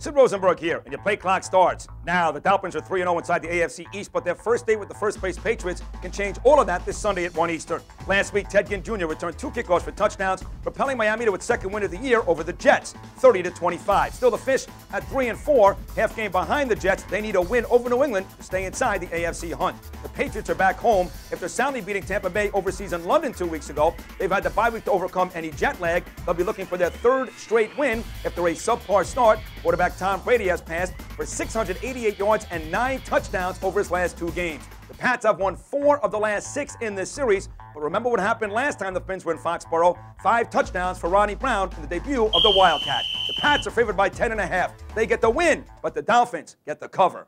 Sid Rosenberg here, and your play clock starts. Now, the Dolphins are 3 0 inside the AFC East, but their first date with the first place Patriots can change all of that this Sunday at 1 Eastern. Last week, Ted Ginn Jr. returned two kickoffs for touchdowns, propelling Miami to its second win of the year over the Jets, 30 to 25. Still, the Fish at 3 and 4, half game behind the Jets. They need a win over New England to stay inside the AFC hunt. The Patriots are back home after soundly beating Tampa Bay overseas in London two weeks ago. They've had the bye week to overcome any jet lag. They'll be looking for their third straight win after a subpar start. Quarterback Tom Brady has passed for 688 yards and nine touchdowns over his last two games. The Pats have won four of the last six in this series, but remember what happened last time the Fins were in Foxborough? Five touchdowns for Ronnie Brown in the debut of the Wildcat. The Pats are favored by 10 and a half. They get the win, but the Dolphins get the cover.